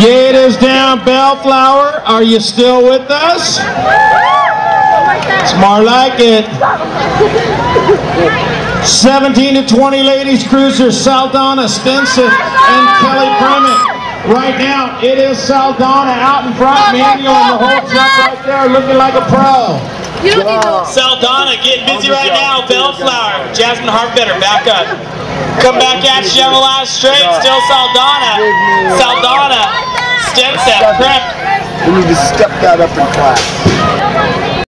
Gators down, Bellflower. Are you still with us? It's more like it. 17 to 20 ladies cruisers, Saldana, Stenseth, and Kelley Primc. Right now, it is Saldana out in front, Manuel in the whole jump right there, looking like a pro. You don't need to. Saldana getting busy right now. Bellflower. Jasmine Harbitter back up. Come back at last straight. Still Saldana. Saldana. Stenseth. Primc. We need to step that up in class.